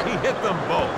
He hit them both.